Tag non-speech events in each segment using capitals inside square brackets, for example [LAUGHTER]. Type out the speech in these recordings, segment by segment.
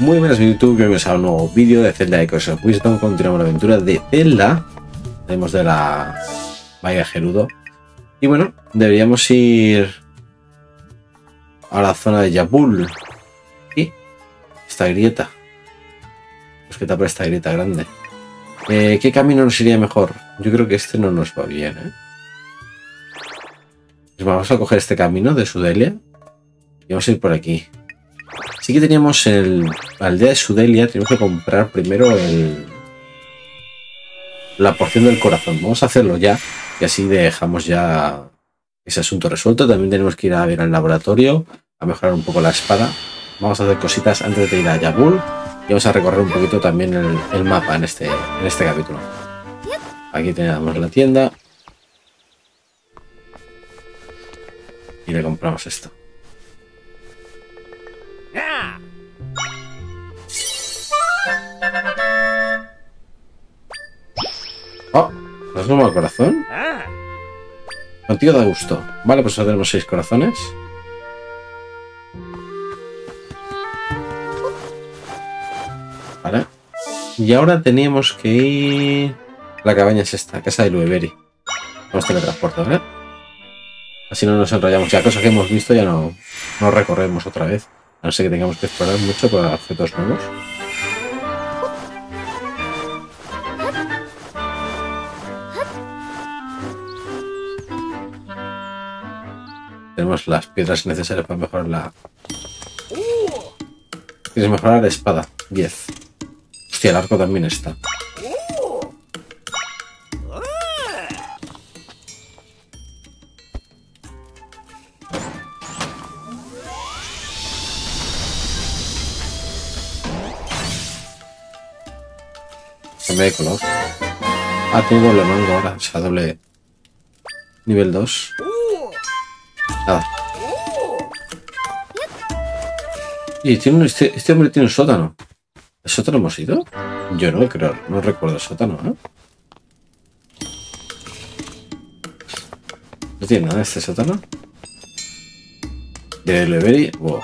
Muy buenas YouTube, bienvenidos a un nuevo vídeo de Zelda Echoes Wisdom. Continuamos la aventura de Zelda. Tenemos de la Vaya Gerudo. Y bueno, deberíamos ir a la zona de Yabul. Y esta grieta. Pues que tapa esta grieta grande. Eh, ¿Qué camino nos iría mejor? Yo creo que este no nos va bien, ¿eh? Pues vamos a coger este camino de Sudelia. Y vamos a ir por aquí. Sí que teníamos el, aldea de Sudelia, tenemos que comprar primero el, la porción del corazón. Vamos a hacerlo ya y así dejamos ya ese asunto resuelto. También tenemos que ir a ver al laboratorio, a mejorar un poco la espada. Vamos a hacer cositas antes de ir a Yabul y vamos a recorrer un poquito también el, el mapa en este, en este capítulo. Aquí tenemos la tienda. Y le compramos esto. Oh, ¿has nombrado el corazón? Contigo da gusto. Vale, pues ahora tenemos seis corazones. Vale. Y ahora teníamos que ir... La cabaña es esta, casa de Lueberi. Vamos a teletransporte, ¿vale? Así no nos enrollamos. Ya cosas que hemos visto ya no, no recorremos otra vez. No ser que tengamos que explorar mucho para objetos nuevos. Tenemos las piedras necesarias para mejorar la... Quieres mejorar la espada. 10. Hostia, el arco también está. Cambia de color. Ah, tiene doble mango ahora. O sea, doble... Nivel 2. Nada. Y tiene este, este hombre tiene un sótano. ¿El sótano hemos ido? Yo no creo, no recuerdo el sótano, ¿eh? ¿No tiene nada este sótano? ¿De Leveri? Wow.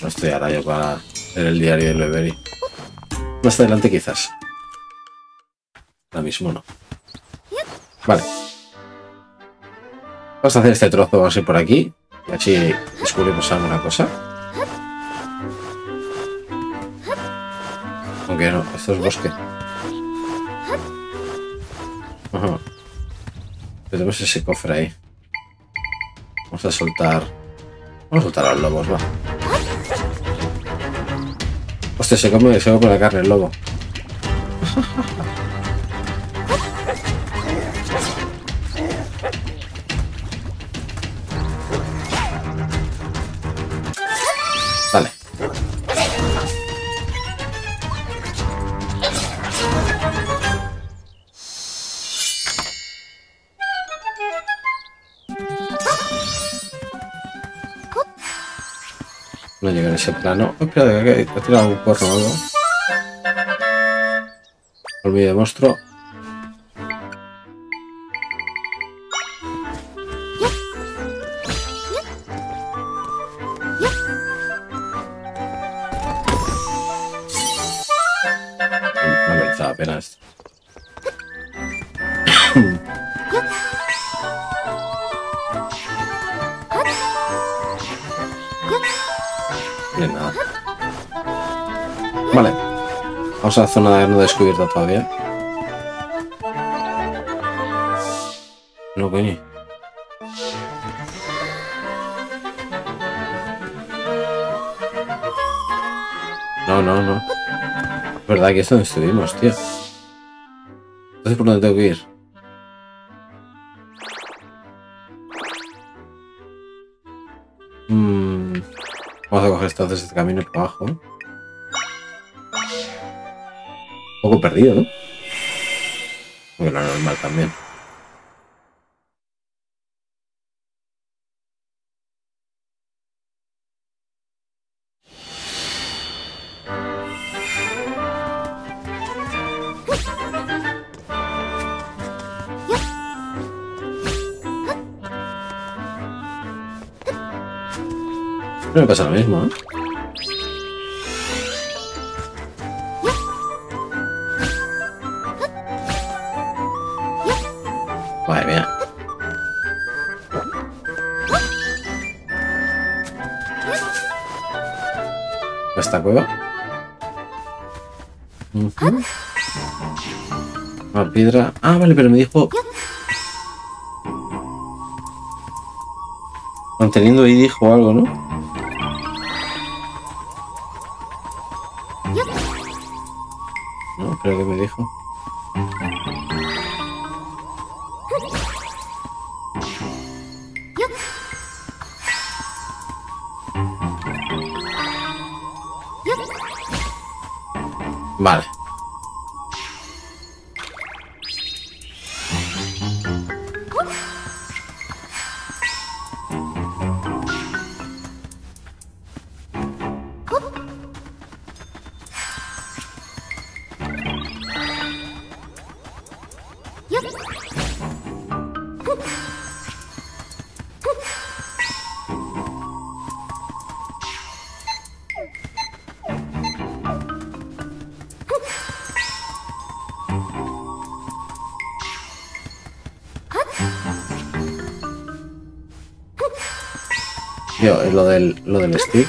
No estoy ahora yo para ver el diario de Leveri. Más adelante quizás. Ahora mismo no. Vale. Vamos a hacer este trozo, vamos a ir por aquí. Y así descubrimos alguna cosa. Aunque no, esto es bosque. Ajá. Tenemos ese cofre ahí. Vamos a soltar... Vamos a soltar a los lobos, va. Hostia, se come, se come por la carne el lobo. [LAUGHS] ese plano. Oh, espera, que ha tirado un porro o algo. Olvide de monstruo. No merece la pena esto. Vale. Vamos a la zona de no descubierta todavía. No, coño. No, no, no. Es verdad que es donde estuvimos, tío. Entonces, ¿por dónde tengo que ir? Mm, Vamos a coger entonces este camino para abajo. Poco perdido, ¿no? Bueno, lo normal también. No me pasa lo mismo, ¿eh? Piedra. Ah, vale, pero me dijo... Manteniendo ahí dijo algo, ¿no? No, creo que me dijo. Vale. Tío, lo del, lo del stick.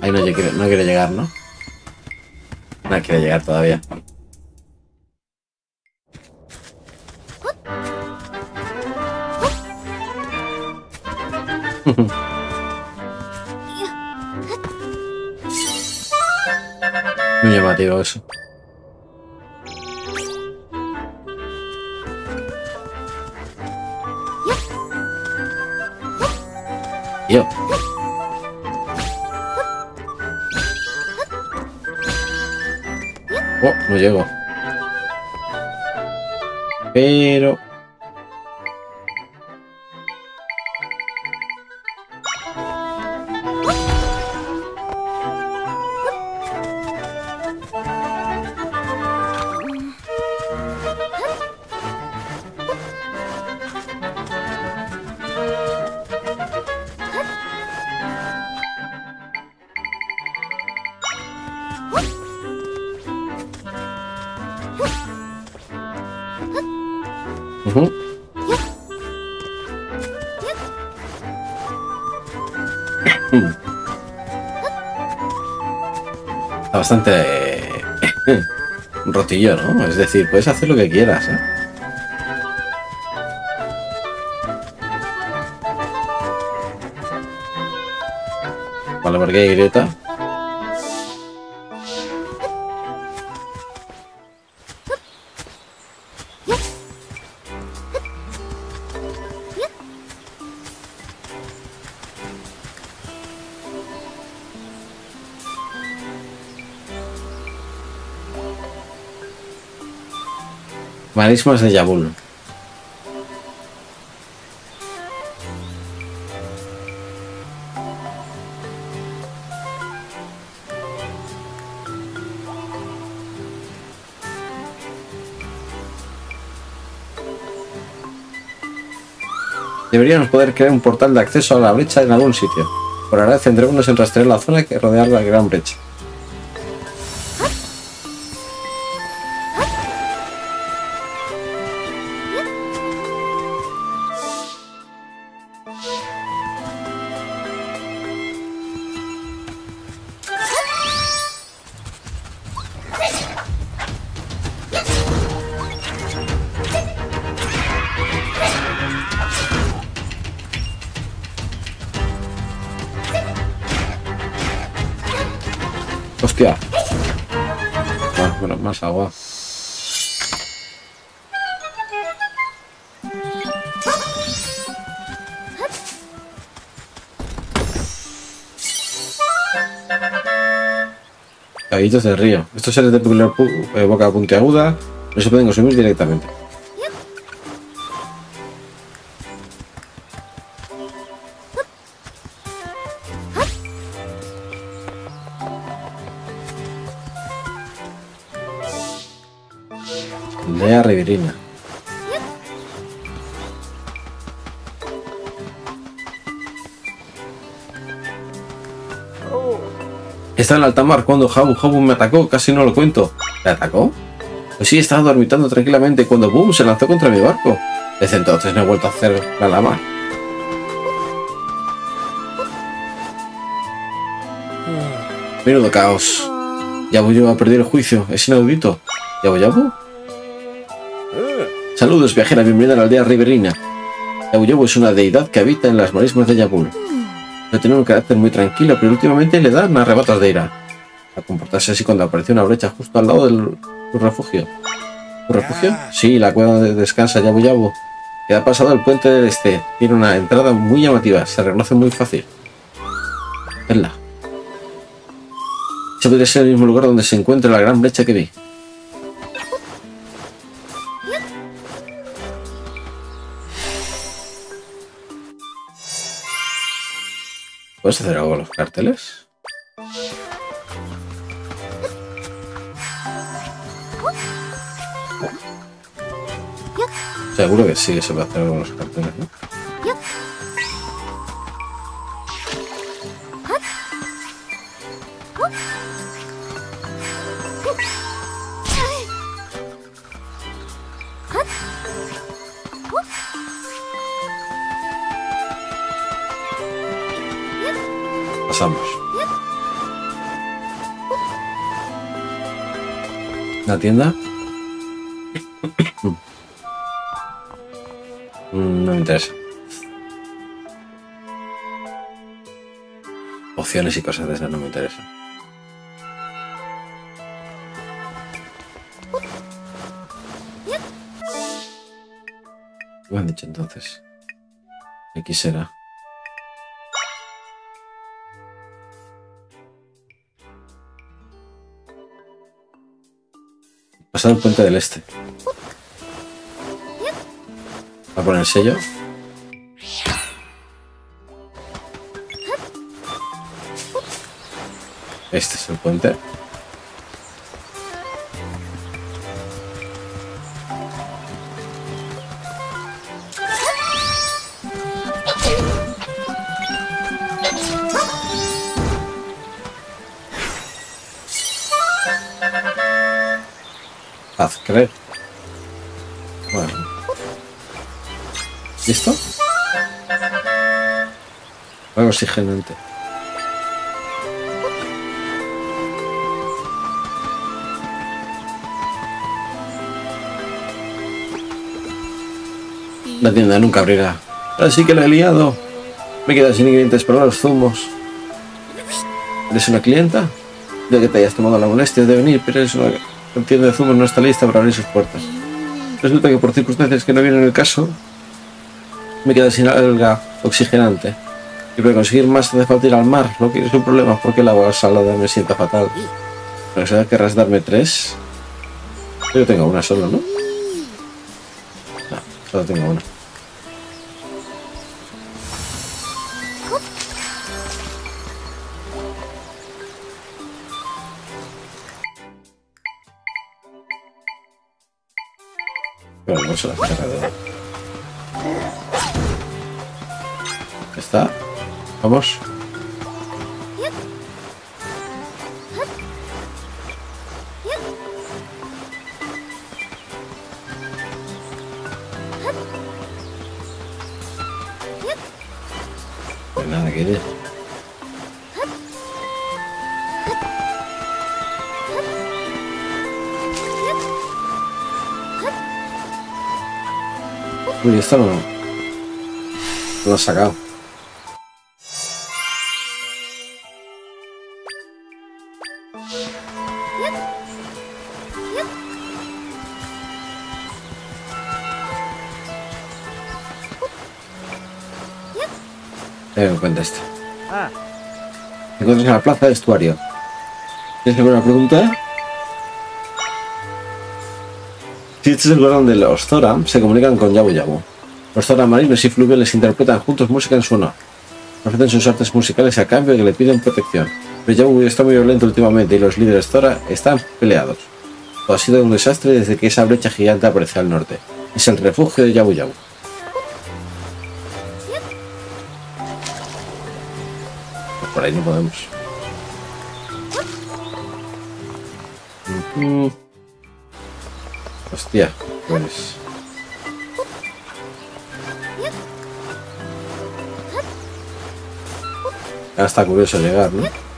Ahí no quiere, no quiere llegar, ¿no? No quiere llegar todavía. [LAUGHS] Muy llamativo eso. No llego. Pero... Ujú. Está bastante eh, [LAUGHS] rotillo, ¿no? Es decir, puedes hacer lo que quieras, ¿eh? Vale, porque hay grieta. De Yabul. Deberíamos poder crear un portal de acceso a la brecha en algún sitio. Por ahora centrémonos en rastrear la zona que rodea la gran brecha. Caballitos del río. Estos seres de eh, boca puntiaguda no se pueden consumir directamente. En alta mar cuando Habu Habu me atacó, casi no lo cuento. ¿Me atacó? Pues sí, estaba dormitando tranquilamente cuando boom se lanzó contra mi barco. Desde entonces no he vuelto a hacer la mar. Menudo caos. Yabu Yabu ha perdido el juicio. Es inaudito. ¿Yabu Yabu? Saludos, viajera. Bienvenida a la aldea riverina. Yabu Yabu es una deidad que habita en las marismas de Yabul. Puede tener un carácter muy tranquilo, pero últimamente le dan arrebatos de ira. A comportarse así cuando apareció una brecha justo al lado del su refugio. ¿Tu refugio? Sí, la cueva donde descansa Yabu Yabu. Que ha pasado el puente del este. Tiene una entrada muy llamativa. Se reconoce muy fácil. Verla. Ese podría ser el mismo lugar donde se encuentra la gran brecha que vi. ¿Puedes hacer algo con los carteles? Seguro que sí, se puede hacer algo con los carteles, ¿no? ¿La tienda? Mm, No me interesa. Opciones y cosas de esas no me interesan. ¿Qué han dicho entonces? X será. Pasar el puente del este. Va a poner el sello. Este es el puente. ¿Listo? Algo oxigenante. La tienda nunca abrirá. Así que la he liado. Me quedan sin ingredientes para los zumos. ¿Eres una clienta? Ya que te hayas tomado la molestia de venir, pero es una tienda de zumos no está lista para abrir sus puertas. Resulta que por circunstancias que no vienen el caso, me queda sin alga oxigenante. Y para conseguir más hace falta ir al mar, lo que es un problema porque el agua salada me sienta fatal. Pero ¿sabes querrás darme tres? Yo tengo una solo, ¿no? No, solo tengo una. Pero no se la cerrado. ¿Está? Vamos. Pues nada, que ir. Uy, esto no. No lo cuenta esto. Ah, encuentras en la plaza de estuario. ¿Tienes alguna pregunta? Si este es el lugar donde los Zora se comunican con Yabu Yabu. Los Zora marinos y fluviales interpretan juntos música en su honor. Ofrecen sus artes musicales a cambio de que le piden protección. Pero Yabu está muy violento últimamente y los líderes Zora están peleados. Ha sido un desastre desde que esa brecha gigante aparece al norte. Es el refugio de Yabu Yabu. Por ahí no podemos. Ujú. Hostia, pues. Ahora está curioso llegar, ¿no?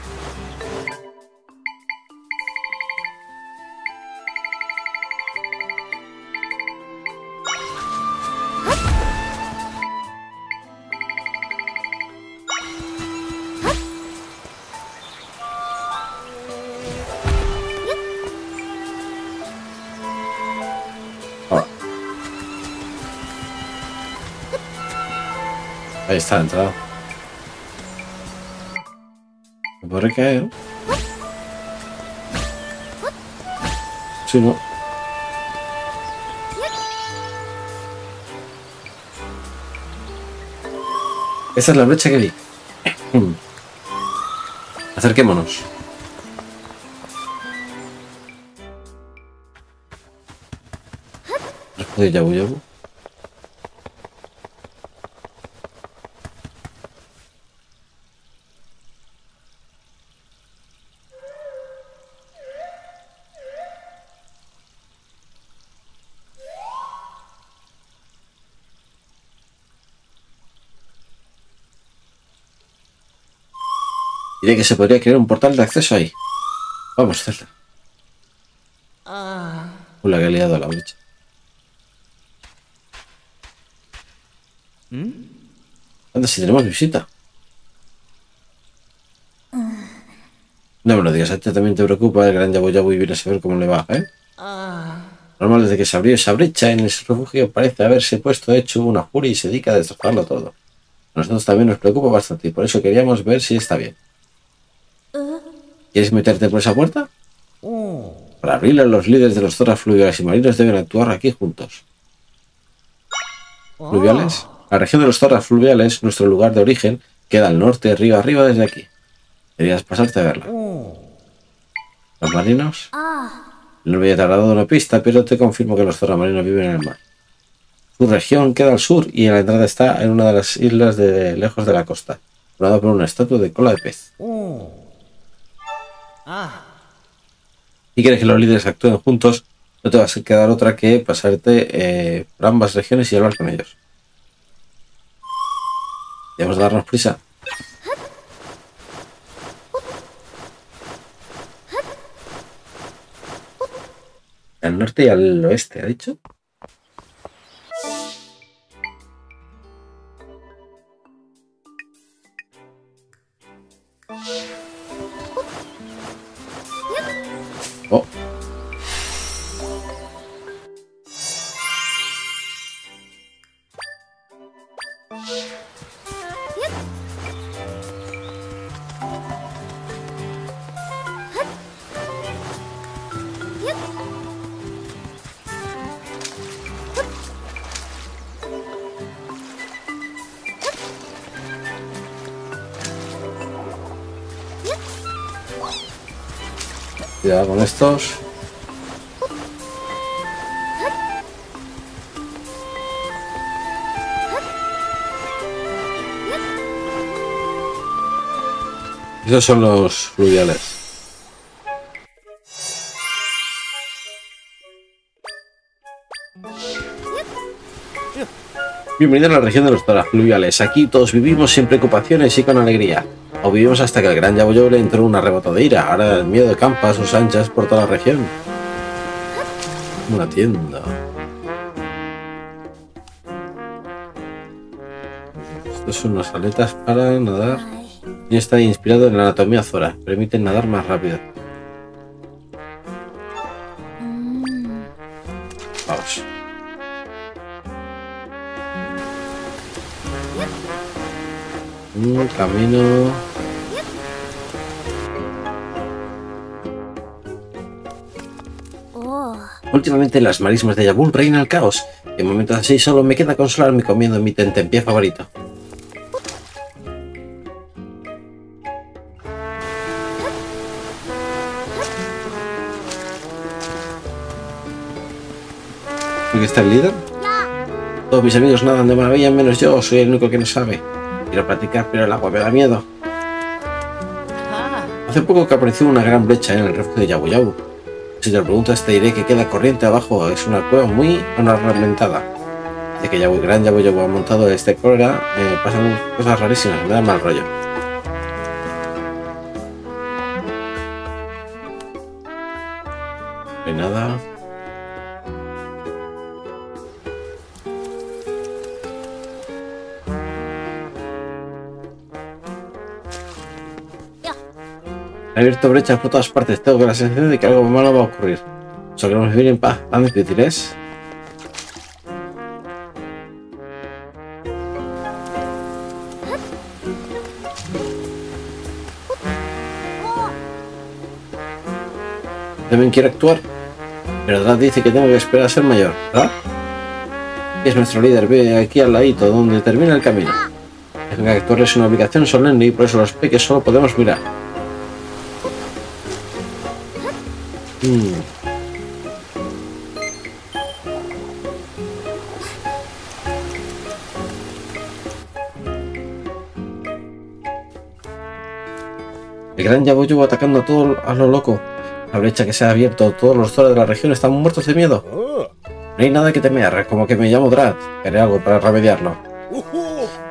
Ahí está la entrada. ¿Me podré caer? Sí, no. Esa es la brecha que vi. [CLEARS THROAT] Acerquémonos. de Yabu Yabu. Que se podría crear un portal de acceso ahí. Vamos, Zelda. Ah. Una que ha liado la brecha. Anda, si tenemos visita. No me lo digas, a ti también te preocupa el gran Yabu Yabu y vienes a ver cómo le va, ¿eh? Ah. Normal, desde que se abrió esa brecha en ese refugio parece haberse puesto hecho una furia y se dedica a destrozarlo todo. A nosotros también nos preocupa bastante y por eso queríamos ver si está bien. ¿Quieres meterte por esa puerta? Oh. Para abrirla, los líderes de los zoras fluviales y marinos deben actuar aquí juntos. ¿Fluviales? La región de los zoras fluviales, nuestro lugar de origen, queda al norte, río arriba desde aquí. Deberías pasarte a verla. Oh. ¿Los marinos? No me había dado una pista, pero te confirmo que los zoras marinos viven en el mar. Su región queda al sur y la entrada está en una de las islas de lejos de la costa, formada por una estatua de cola de pez. Ah. Si quieres que los líderes actúen juntos, no te vas a quedar otra que pasarte eh, por ambas regiones y hablar con ellos. Debemos darnos prisa. Al norte y al oeste, ¿ha dicho? Oh. Estos. Esos son los fluviales. Bienvenido a la región de los Toras fluviales. Aquí todos vivimos sin preocupaciones y con alegría. O vivimos hasta que el gran Yaboyo le entró un arrebato de ira. Ahora el miedo campa a sus anchas por toda la región. Una tienda. Estos son unas aletas para nadar. Y está inspirado en la anatomía Zora. Permiten nadar más rápido. Vamos. Un camino. Últimamente en las marismas de Yabul reina el caos. Y en momentos así solo me queda consolarme comiendo mi tentempié favorito. ¿Aquí está el líder? Todos mis amigos nadan de maravilla, menos yo, soy el único que no sabe. Quiero practicar, pero el agua me da miedo. Ah. Hace poco que apareció una gran brecha en el refugio de Yabu Yabu. Si te lo preguntas, te diré que queda corriente abajo. Es una cueva muy ornamentada. Desde que Yabu, gran Yabu Yabu ha montado este cólera, eh, pasan cosas rarísimas. Me da mal rollo. Abierto brechas por todas partes. Tengo la sensación de que algo malo va a ocurrir. Solo queremos vivir en paz. ¿Tan difícil es? También quiere actuar. Pero Drat dice que tengo que esperar a ser mayor, ¿verdad? Es nuestro líder, ve aquí al ladito, donde termina el camino. Tengo que actuar es una obligación solemne y por eso los peques solo podemos mirar. Mm. El gran Yabu atacando a todo a lo loco. La brecha que se ha abierto, todos los Zora de la región están muertos de miedo. No hay nada que temer, como que me llamo Drat. Haré algo para remediarlo.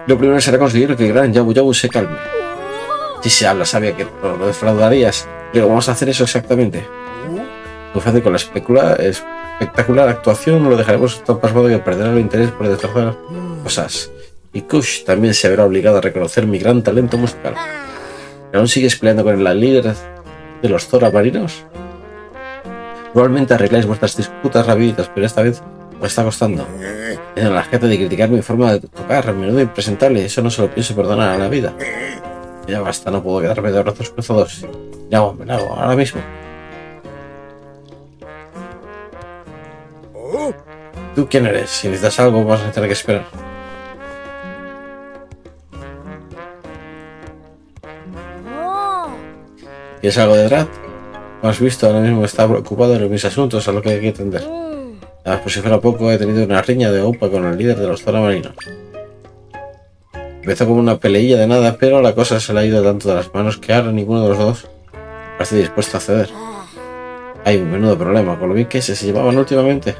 Lo primero será conseguir que el gran Yabu Yabu se calme. Si se habla, sabía que lo defraudarías. Pero vamos a hacer eso exactamente. Muy fácil con la especula- espectacular actuación, lo dejaremos tan pasmado que perderá el interés por destrozar cosas. Y Kush también se verá obligado a reconocer mi gran talento musical. ¿Aún sigues peleando con la líder de los Zora marinos? Probablemente arregláis vuestras disputas rapiditas, pero esta vez os está costando. Tienen la gente de criticar mi forma de tocar, menudo impresentable, eso no se lo pienso perdonar a la vida. Ya basta, no puedo quedarme de brazos cruzados. Me hago, ahora mismo. ¿Tú quién eres? Si necesitas algo, vas a tener que esperar. ¿Quieres algo de Drat? Como has visto, ahora mismo está preocupado en mis asuntos, a lo que hay que atender. Ah, por si fuera poco, he tenido una riña de OPA con el líder de los Zora marinos. Empezó como una peleilla de nada, pero la cosa se le ha ido tanto de las manos que ahora ninguno de los dos parece dispuesto a ceder. Hay un menudo problema con lo bien que se, se llevaban últimamente.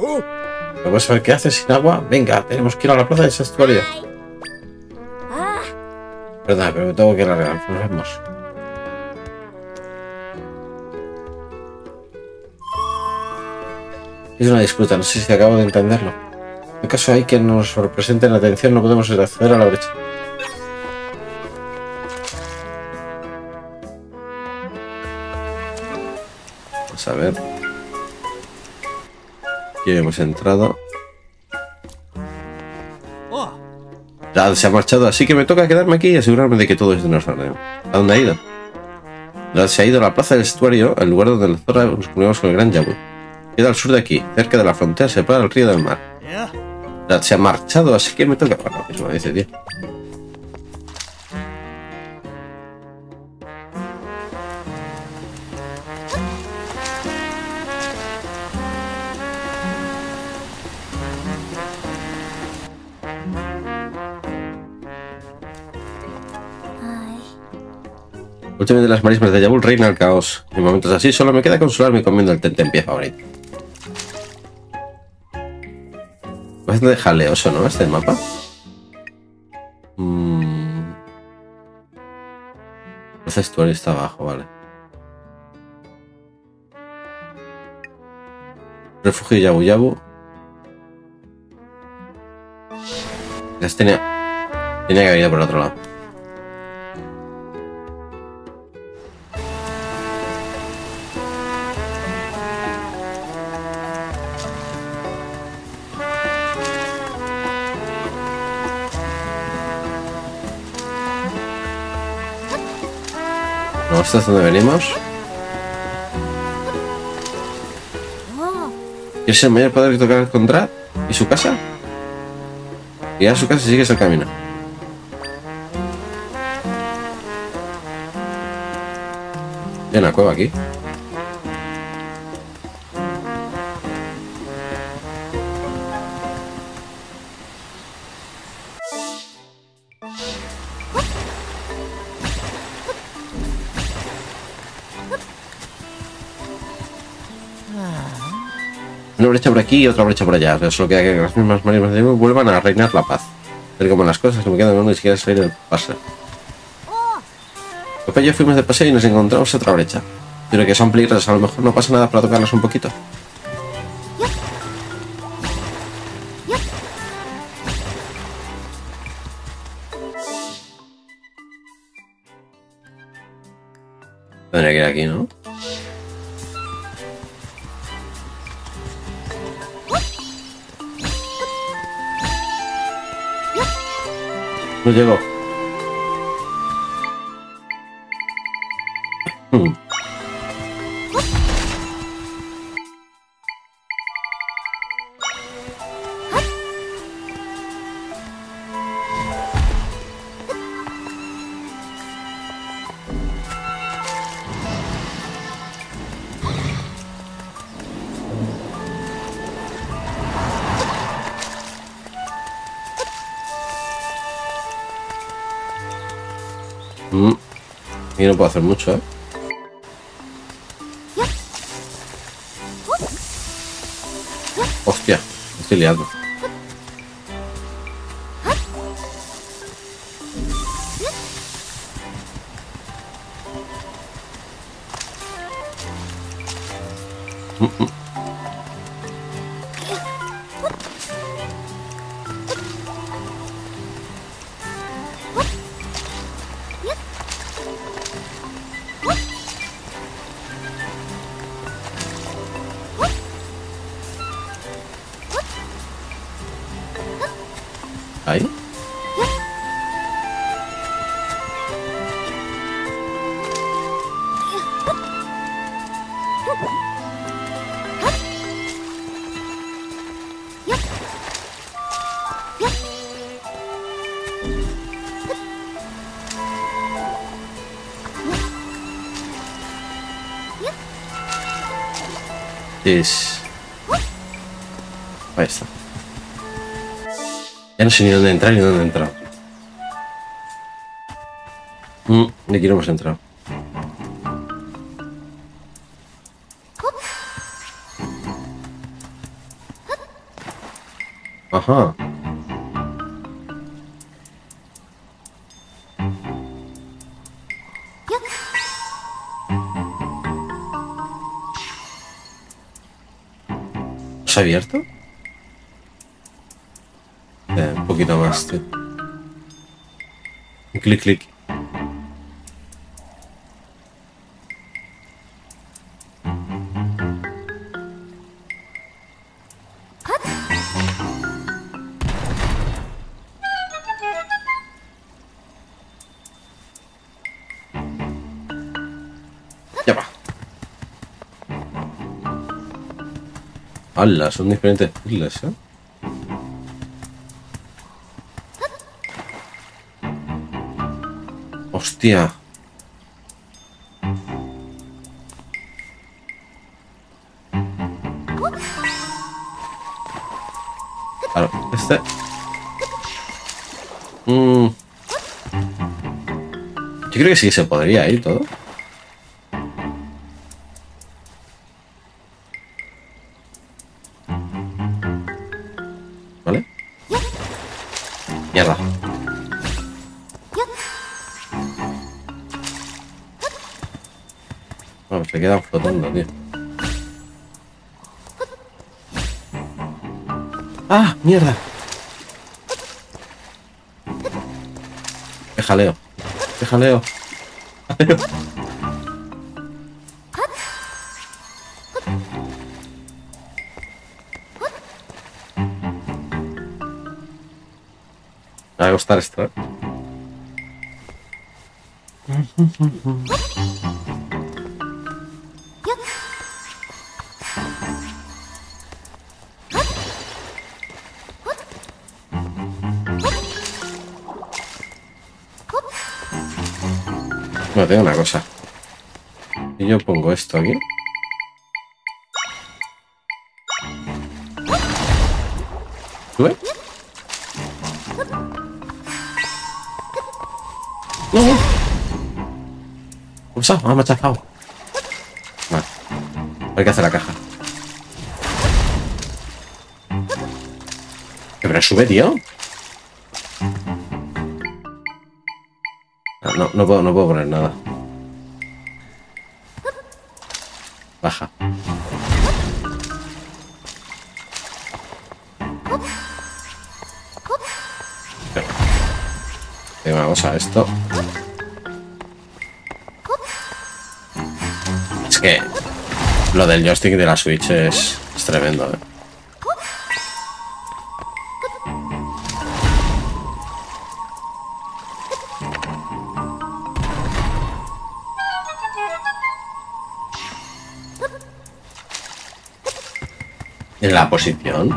¿No puedes saber qué haces sin agua? Venga, tenemos que ir a la plaza del santuario. Perdona, pero me tengo que largar. Nos vemos. Es una disputa, no sé si acabo de entenderlo. En caso hay que nos representen la atención, no podemos acceder a la brecha. Vamos a ver. Aquí hemos entrado. Ya se ha marchado, así que me toca quedarme aquí y asegurarme de que todo es de nuestra orden. ¿A dónde ha ido? Ya se ha ido a la plaza del estuario, el lugar donde la Zora nos unimos con el Gran Yabu. Queda al sur de aquí, cerca de la frontera, separa el río del mar. Ya se ha marchado, así que me toca. Bueno, eso me dice, tío. Últimamente las marismas de Yabul reina el caos. En momentos así solo me queda consolarme comiendo el tentempié favorito. Bastante jaleoso, ¿no? Este mapa. Mm. El estuario está abajo, vale. Refugio Yabu Yabu. Ya tenía, tenía que haber ido por el otro lado. No, ¿esto es donde venimos? ¿Quieres ser mayor poder tocar con Drat y su casa? Y a su casa y sigues el camino. Hay una cueva aquí. Brecha por aquí y otra brecha por allá. Solo queda que las mismas marismas de vuelvan a reinar la paz. Tal como las cosas que me quedan no ni siquiera salir del pase. Y yo fuimos de paseo y nos encontramos otra brecha. Pero que son peligrosas, a lo mejor no pasa nada para tocarlas un poquito. Tendría que ir aquí, ¿no? No llego. Hmm. Hacer mucho, ¿eh? Hostia, estoy liando. Mm, mm. Es... Está. Ya no sé ni dónde entrar ni dónde entrar. Mm, ni no hemos entrado. Ajá. Abierto? Eh, un poquito más, tío. Clic, clic. ¡Hala! Son diferentes puzzles, ¿eh? Hostia. Claro, este... Mm. Yo creo que sí se podría ir todo. ¡Ah! ¡Mierda! ¡Qué jaleo! ¡Qué jaleo! ¡Jaleo! Me va a costar esto, ¿eh? [LAUGHS] Tengo una cosa. Y yo pongo esto aquí. ¿Sube? ¡No! ¿Qué? Ah, me ha chafado. Vale. Hay que hacer la caja. ¿Qué pero sube, tío? No, no puedo, no puedo poner nada. Baja. Vamos a esto. Es que lo del joystick de la Switch es, es tremendo, ¿eh? Posición.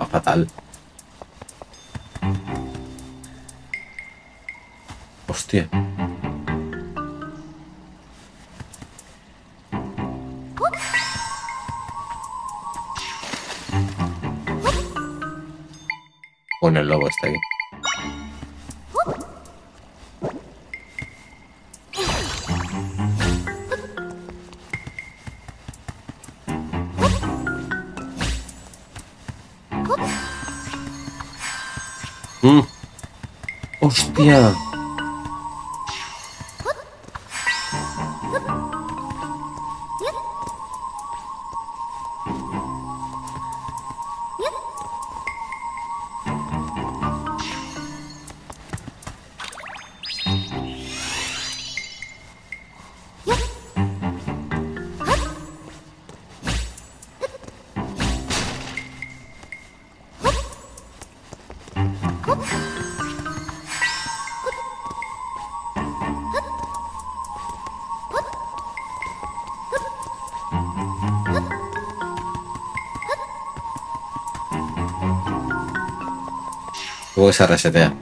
Va fatal. Hostia. Bueno, el lobo está aquí. ¡Hostia! Luego se resetea.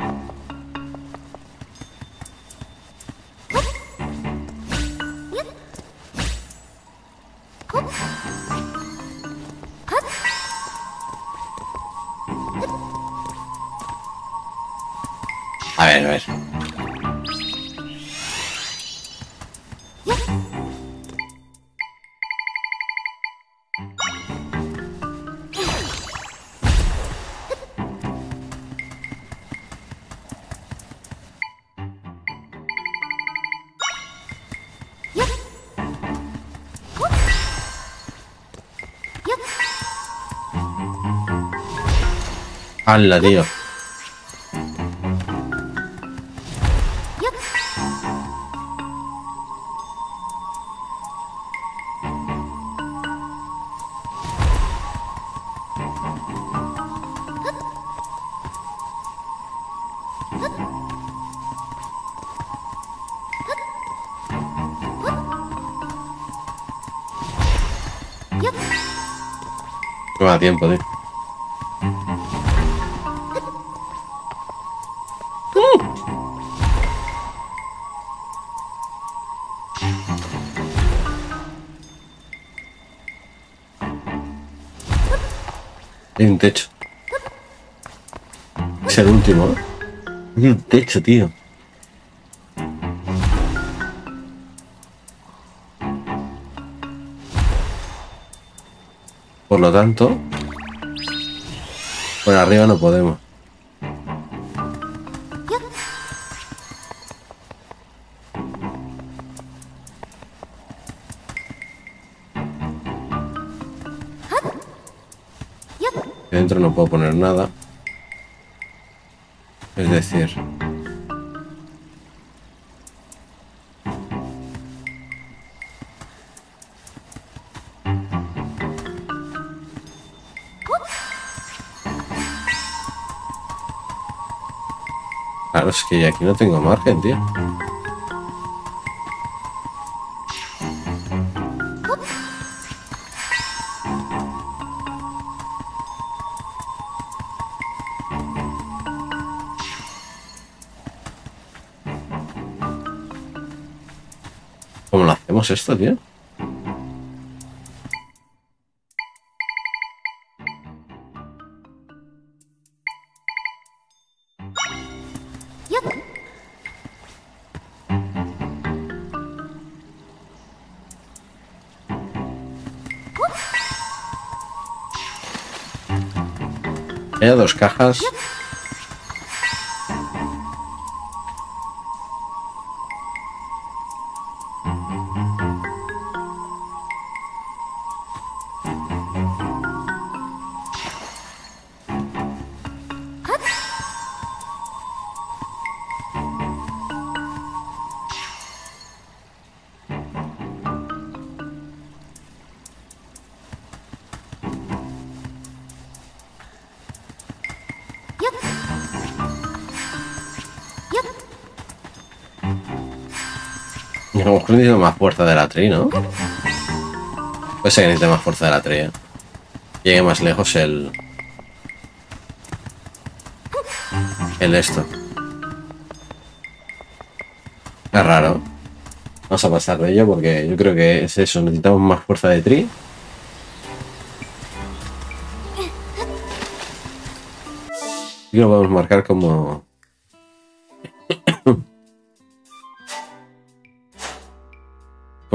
¡Hala, tío! Tiempo, tío. Un techo. Es el último, ¿eh? Un techo, tío. Por lo tanto, por arriba no podemos. Dentro no puedo poner nada. Es decir, claro, es que aquí no tengo margen, tío. Hacemos esto, tío? Hay dos cajas. Y a lo mejor necesito más fuerza de la tri, ¿no? Puede ser que necesite más fuerza de la tri, ¿eh? llegue más lejos el. El esto. Es raro. Vamos a pasar de ello porque yo creo que es eso. Necesitamos más fuerza de tri. Y lo podemos marcar como.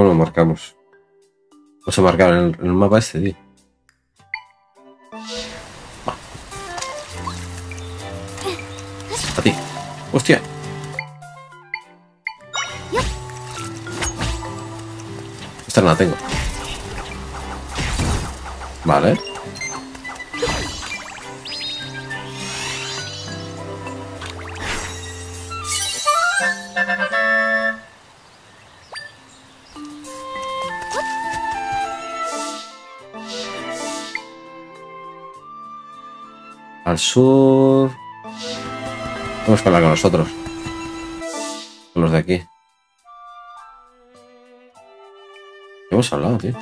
¿Cómo lo marcamos? Vamos a marcar en el, mapa este, tío. A ti. Hostia. Esta no la tengo. Vale. Al sur. Vamos a hablar con nosotros. Con los de aquí. ¿Qué hemos hablado, tío?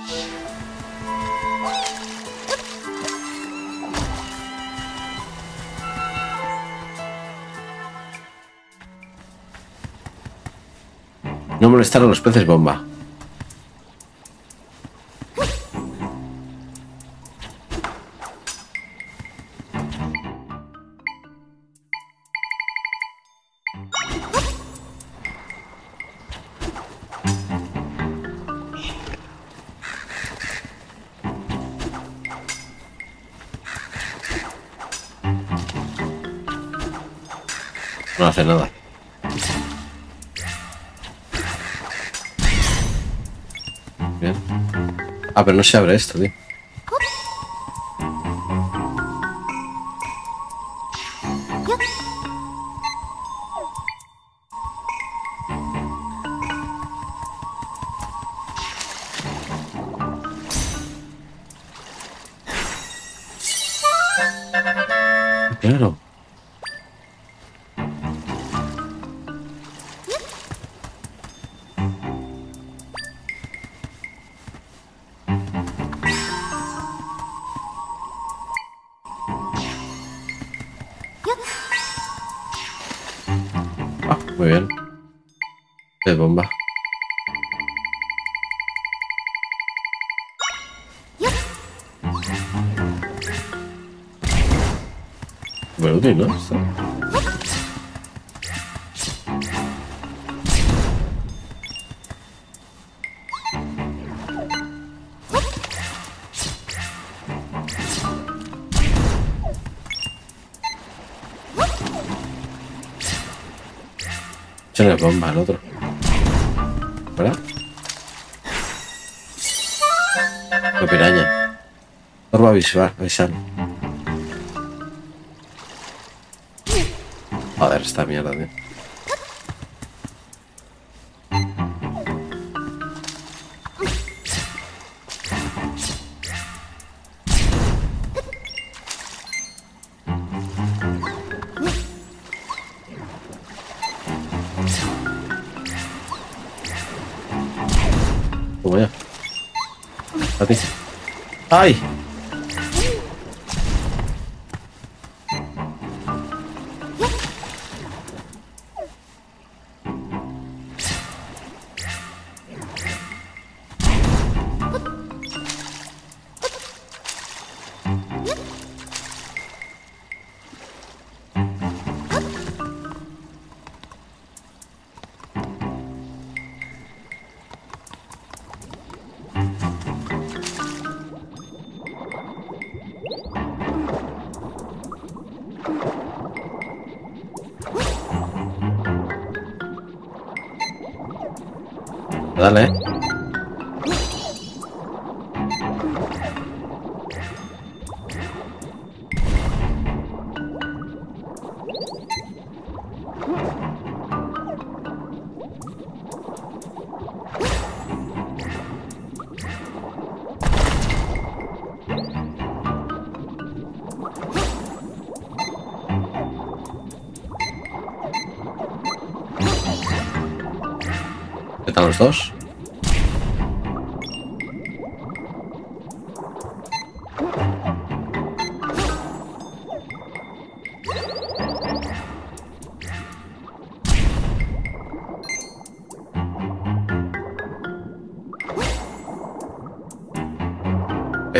No molestar los peces bomba. No hace nada. Bien. Ah, pero no se abre esto, tío. Bomba al otro. ¿Verdad? La piraña. Torba visual, visual. Joder, esta mierda, tío. ¡Ay! Dale, eh. ¿Qué tal los dos?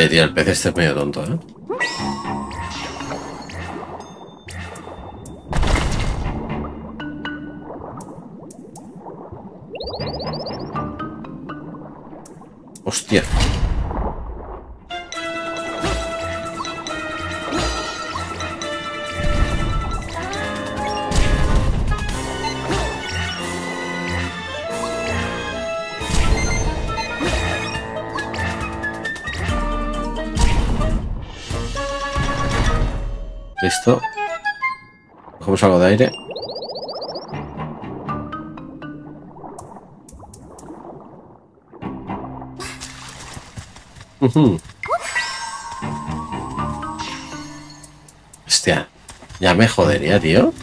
Tío, el pez este es medio tonto, ¿eh? Listo. Cogemos algo de aire. Ujú. Hostia, ya me jodería, tío.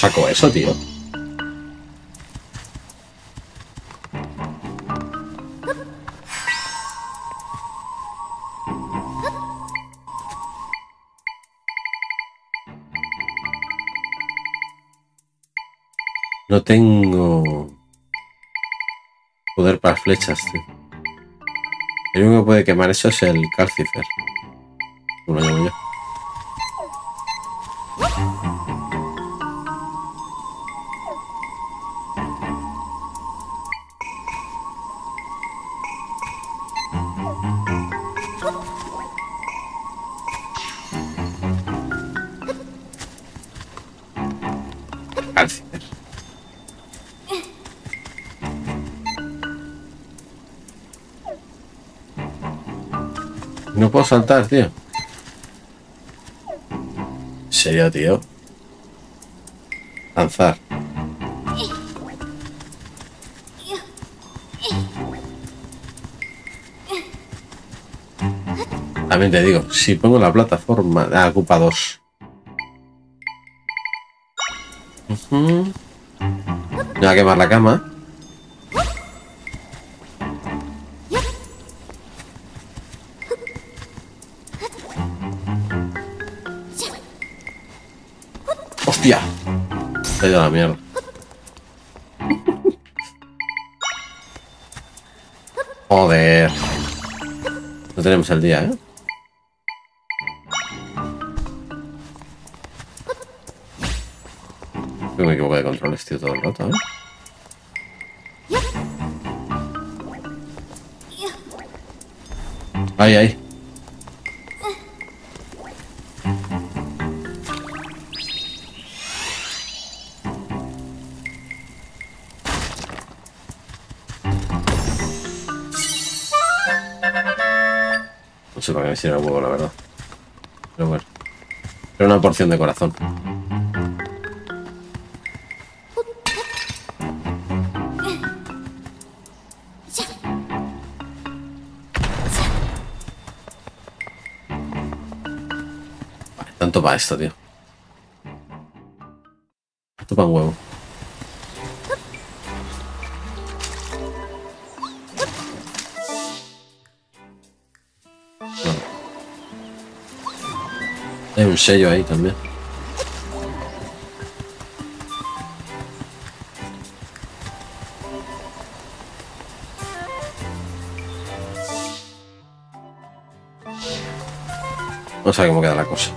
Saco eso, tío? No tengo poder para flechas. El único que puede quemar eso es el calcifer. Saltar, tío. ¿En serio, tío? Lanzar. También te digo, si pongo la plataforma... Ah, ocupa dos. Ujú. Me va a quemar la cama. Se ha ido a la mierda. Joder. No tenemos el día, ¿eh? Me equivoco de controles, tío, todo el rato, ¿eh? Ahí, ahí. Sirve el huevo, la verdad. Pero bueno. Pero una porción de corazón. Tanto para esto, tío. Tanto un huevo. Un sello ahí también. No sé cómo queda la cosa.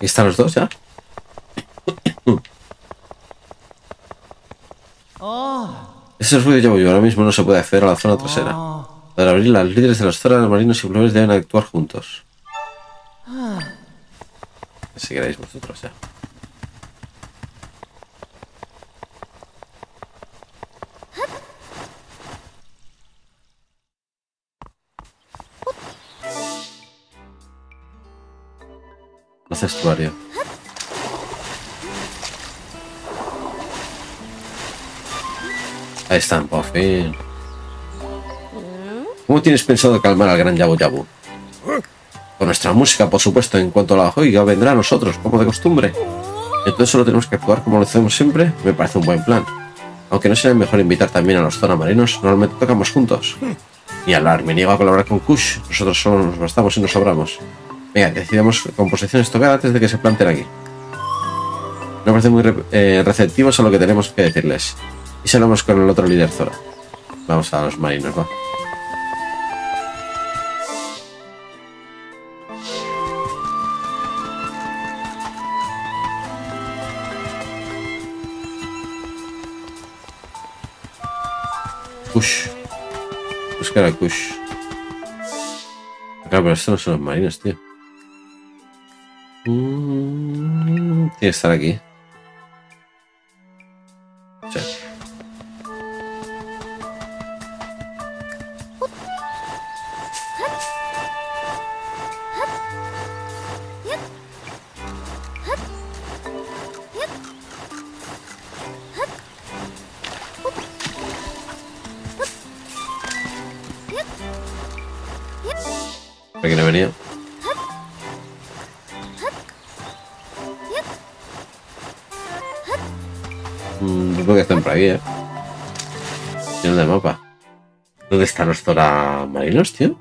¿Y están los dos ya? Ese ruido. Ahora mismo no se puede acceder a la zona trasera. Oh. Para abrir las líderes de las zonas marinos y flores deben actuar juntos. Si queréis vosotros ya. Hace estuario. Ahí están, por fin. ¿Cómo tienes pensado calmar al gran Yabu Yabu? Con nuestra música, por supuesto, en cuanto la oiga, vendrá a nosotros, como de costumbre. Entonces solo tenemos que actuar como lo hacemos siempre, me parece un buen plan. Aunque no sería mejor invitar también a los marinos, normalmente tocamos juntos. Y hablar, me niego a colaborar con Kush, nosotros solo nos bastamos y nos sobramos. Venga, decidamos composiciones tocar antes de que se planten aquí. Nos parecen muy eh, receptivos a lo que tenemos que decirles. Y si hablamos con el otro líder Zora. Vamos a los marinos, va. Kush. Buscar a Kush. Claro, pero estos no son los marinos, tío. Mm, Tiene que estar aquí. ¿Por qué no venía? Mm, Yo creo que están por aquí, eh. Tienen el mapa. ¿Dónde están los Zora marinos, tío?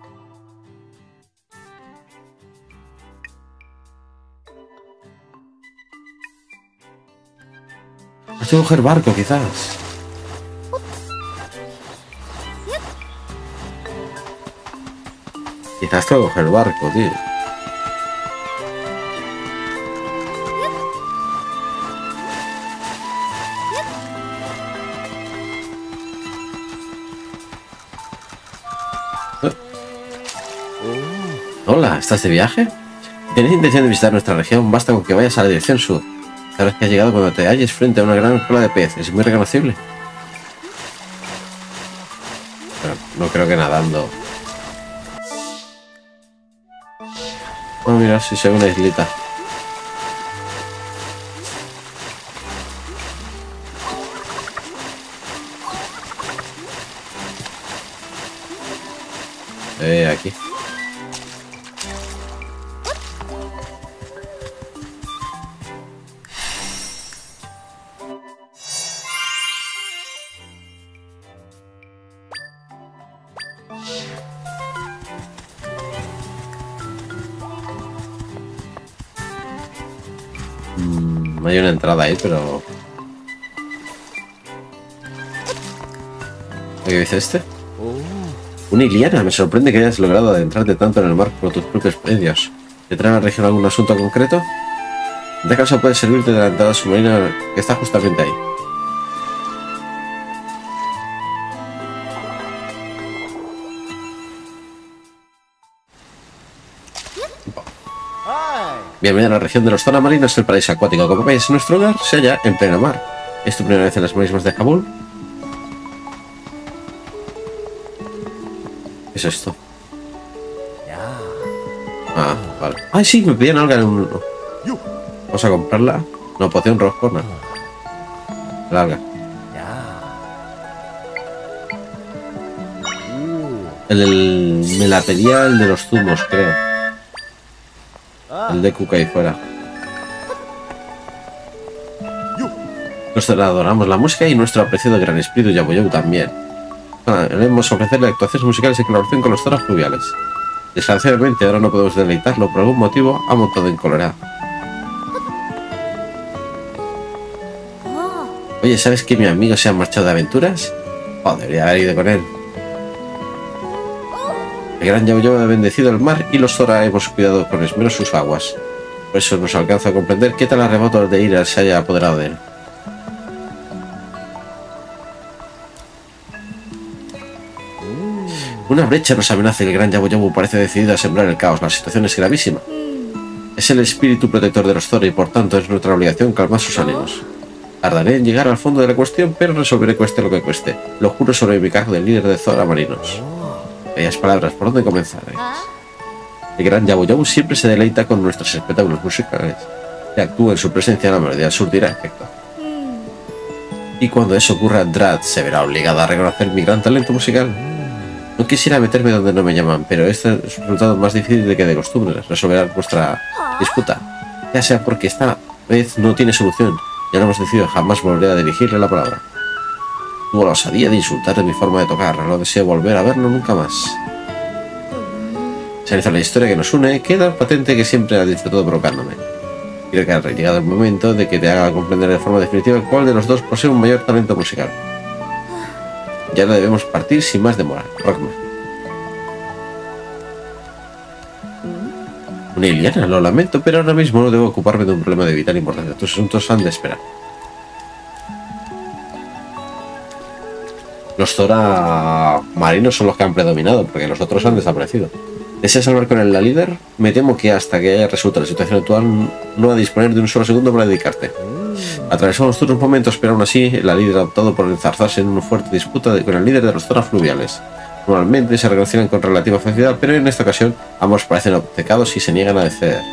Has de coger barco, quizás. Que coger barco, tío. Hola, ¿estás de viaje? Si tienes intención de visitar nuestra región, basta con que vayas a la dirección sur. Sabes que has llegado cuando te halles frente a una gran cola de pez. Es muy reconocible. No creo que nadando. Mira, si se ve una islita. Pero... ¿Qué dice este? Una Iliana, me sorprende que hayas logrado adentrarte tanto en el mar por tus propios medios. ¿Te trae a la región algún asunto concreto? En tal caso puede servirte de la entrada submarina que está justamente ahí. Bienvenida a la región de los zona marinos, el paraíso acuático. Como veis, nuestro hogar se halla en plena mar. ¿Es tu primera vez en las marismas de Kabul? ¿Qué es esto? Ah, vale. Ay, sí, me pedían algo en un... Vamos a comprarla. No, poción roscona. Larga. El, del- me la pedía el de los zumos, creo. El de Kuka ahí fuera. Nosotros adoramos la música y nuestro apreciado gran espíritu Yabu también. Ah, Debemos ofrecerle actuaciones musicales en colaboración con los zonas fluviales. Desgraciadamente ahora no podemos deleitarlo, por algún motivo ha montado en colorado. Oye, ¿sabes que mi amigo se ha marchado de aventuras? Oh, debería haber ido con él. El gran Yabu ha bendecido el mar y los Zora hemos cuidado con esmero sus aguas. Por eso nos alcanza a comprender qué tal arrebato de ira se haya apoderado de él. Una brecha nos amenaza y el gran Yabu parece decidido a sembrar el caos. La situación es gravísima. Es el espíritu protector de los Zora y por tanto es nuestra obligación calmar sus ánimos. Tardaré en llegar al fondo de la cuestión, pero resolveré cueste lo que cueste. Lo juro sobre mi cargo del líder de Zora Marinos. Bellas palabras, ¿por dónde comenzar? El gran Yabu siempre se deleita con nuestros espectáculos musicales y actúa en su presencia la melodía surtirá efecto. Y cuando eso ocurra, Drat se verá obligada a reconocer mi gran talento musical. No quisiera meterme donde no me llaman, pero este es un resultado más difícil de que de costumbre. Resolver vuestra disputa. Ya sea porque esta vez no tiene solución. Ya lo hemos decidido, jamás volveré a dirigirle la palabra. Tuvo la osadía de insultar de mi forma de tocar. No deseo volver a verlo nunca más. Se analiza la historia que nos une, queda patente que siempre ha disfrutado provocándome. Creo que ha llegado el momento de que te haga comprender de forma definitiva cuál de los dos posee un mayor talento musical. Ya no debemos partir sin más demora. Rockman. Una Iliana, lo lamento, pero ahora mismo no debo ocuparme de un problema de vital importancia. Tus asuntos han de esperar. Los Zora marinos son los que han predominado, porque los otros han desaparecido. ¿Deseas hablar con el la líder? Me temo que hasta que haya resuelto la situación actual no va a disponer de un solo segundo para dedicarte. Atravesamos duros momentos, pero aún así la líder ha optado por enzarzarse en una fuerte disputa con el líder de los Zora fluviales. Normalmente se relacionan con relativa facilidad, pero en esta ocasión ambos parecen obcecados y se niegan a ceder.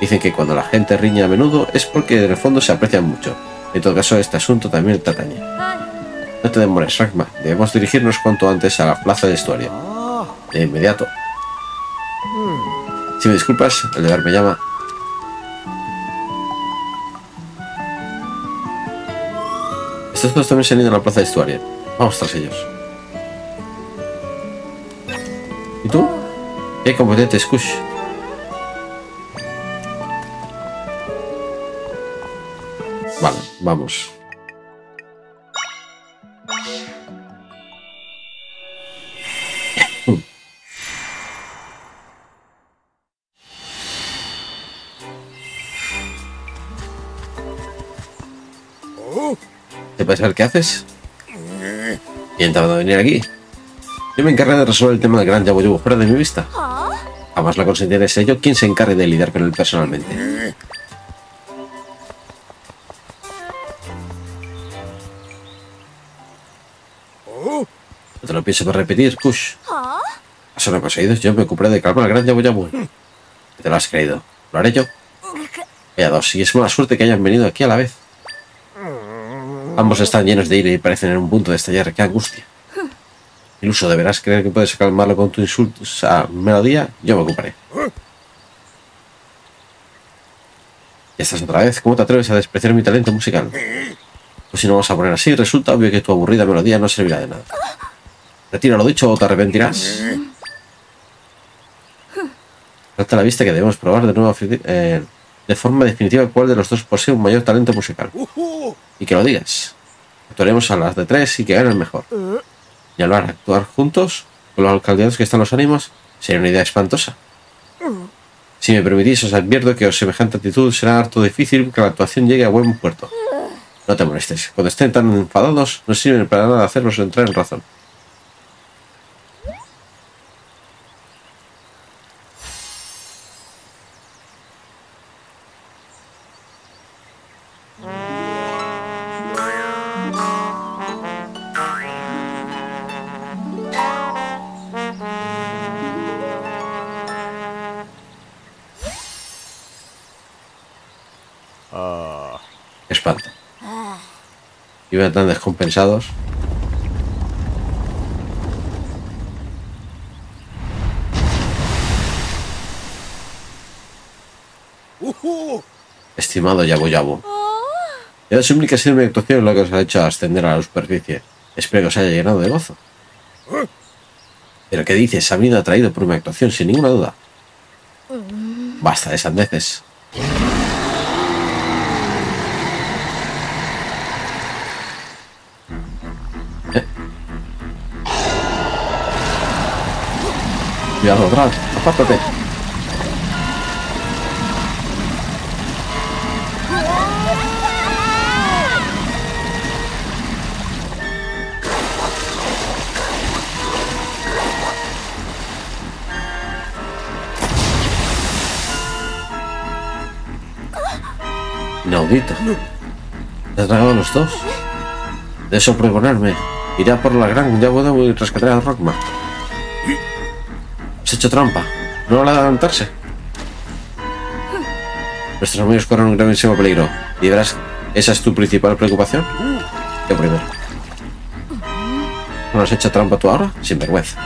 Dicen que cuando la gente riñe a menudo es porque en el fondo se aprecian mucho. En todo caso, este asunto también te atañe. No te demores, Ragma. Debemos dirigirnos cuanto antes a la plaza de estuario. De inmediato. Si me disculpas, el deber me llama. Estos dos también se han ido a la plaza de estuario. Vamos tras ellos. ¿Y tú? ¿Qué competente, Skush? Vale, vamos. ¿Te puedes saber qué haces? ¿Quién te va a venir aquí? Yo me encargué de resolver el tema del gran Yabu fuera de mi vista. Jamás la consentiré ser yo quien se encargue de lidiar con él personalmente. No te lo pienso por repetir, Kush. Eso no conseguido. Yo me ocuparé de calmar al gran Yabu Yabu. Te lo has creído. Lo haré yo. Vaya dos, y es mala suerte que hayan venido aquí a la vez. Ambos están llenos de ira y parecen en un punto de estallar. ¡Qué angustia! Iluso, ¿deberás creer que puedes calmarlo con tu insulto a melodía? Yo me ocuparé. ¿Ya estás otra vez? ¿Cómo te atreves a despreciar mi talento musical? Pues si no vamos a poner así, resulta obvio que tu aburrida melodía no servirá de nada. Retira lo dicho o te arrepentirás. Falta la vista que debemos probar de nuevo de forma definitiva cuál de los dos posee un mayor talento musical. Y que lo digas. Actuaremos a las de tres y que gane el mejor. Y al ver actuar juntos, con los alcaldeados que están los ánimos, sería una idea espantosa. Si me permitís, os advierto que semejante actitud será harto difícil que la actuación llegue a buen puerto. No te molestes. Cuando estén tan enfadados, no sirven para nada hacerlos entrar en razón. Iban tan descompensados. Estimado Yabu Yabu. Ya es única sido mi actuación lo que os ha hecho ascender a la superficie. Espero que os haya llenado de gozo. Pero ¿qué dices? Ha venido atraído por mi actuación, sin ninguna duda. Basta de sandeces. Cuidado, Drag, apártate. Inaudito. ¿Te has tragado los dos? De eso pregonarme. Iré a por la gran Yabu y rescataré a Rockman. Hecho trampa. No a adelantarse. Nuestros amigos corren un gravísimo peligro. ¿Y verás, esa es tu principal preocupación? Yo primero. ¿No has hecho trampa tú ahora? Sin vergüenza.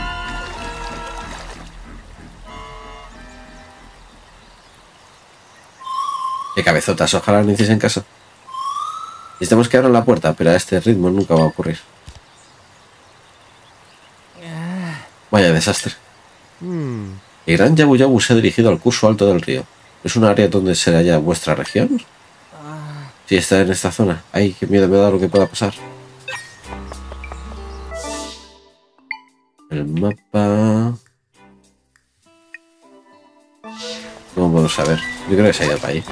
Qué cabezotas, ojalá no hiciesen caso. Necesitamos que abran la puerta, pero a este ritmo nunca va a ocurrir. Vaya desastre. El gran Yabu Yabu se ha dirigido al curso alto del río. ¿Es un área donde se halla vuestra región? Sí, está en esta zona. Ay, qué miedo me da lo que pueda pasar. El mapa... ¿Cómo puedo saber? Yo creo que se ha ido para allí.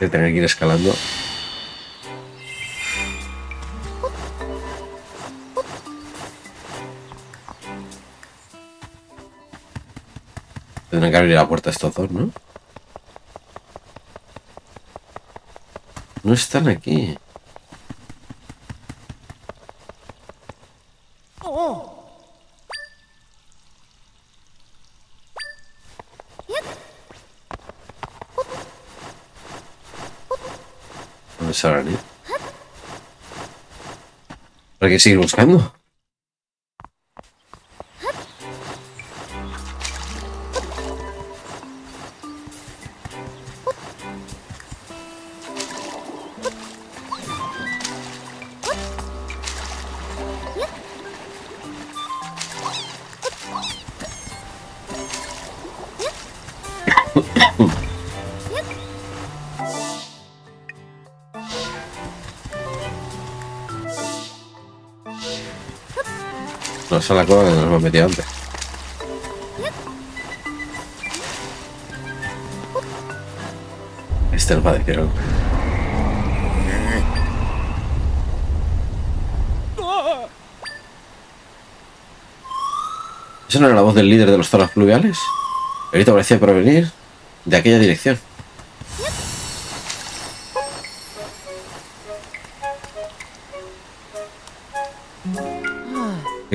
A tener que ir escalando. Tendrán que abrir la puerta estos dos, ¿no? No están aquí. ¿Dónde se habrán ido? ¿Para qué seguir buscando? Esa es la cueva que nos hemos metido antes. Este es el padecieron. ¿Esa no era la voz del líder de los zonas fluviales? Ahorita parecía provenir de aquella dirección.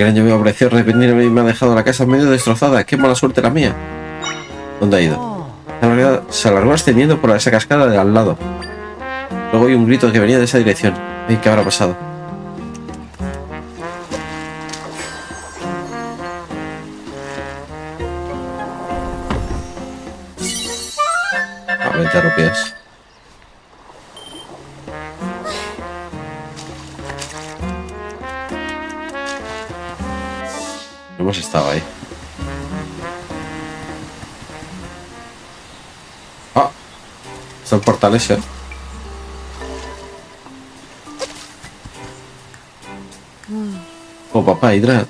Gran lluvia apareció repentinamente y me ha dejado la casa medio destrozada. ¡Qué mala suerte la mía! ¿Dónde ha ido? Se alargó- Se ascendiendo por esa cascada de al lado. Luego oí un grito que venía de esa dirección. Ay, ¿qué habrá pasado? A 20 rupias. Hemos estado ahí. Ah, está el portal ese. Oh, papá, Hydra.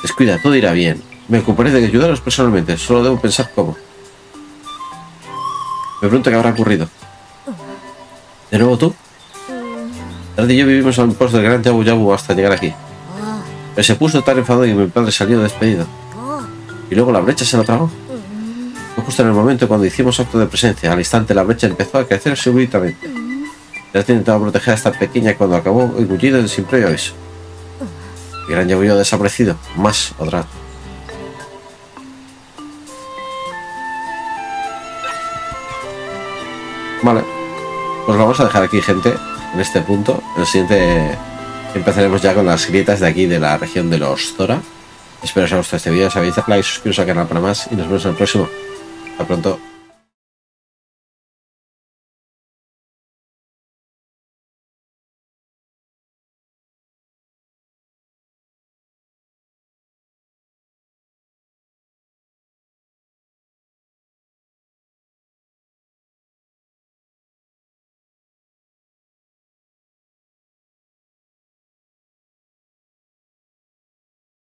Descuida, todo irá bien. Me ocuparé de ayudaros personalmente. Solo debo pensar cómo. Me pregunto qué habrá ocurrido. ¿De nuevo tú? Tarde y yo vivimos al post del gran Yabu Yabu hasta llegar aquí. Pero se puso tan enfadado y mi padre salió despedido. Y luego la brecha se lo tragó. Fue justo en el momento cuando hicimos acto de presencia. Al instante la brecha empezó a crecer súbitamente. Ya intentaba proteger a esta pequeña cuando acabó engullido sin previo aviso. Y gran Yabu desaparecido. Más otra. Vale. Pues lo vamos a dejar aquí, gente, en este punto. En el siguiente empezaremos ya con las grietas de aquí de la región de los Zora. Espero que os haya gustado este vídeo. Sabéis, dar like, suscribiros al canal para más y nos vemos en el próximo. Hasta pronto.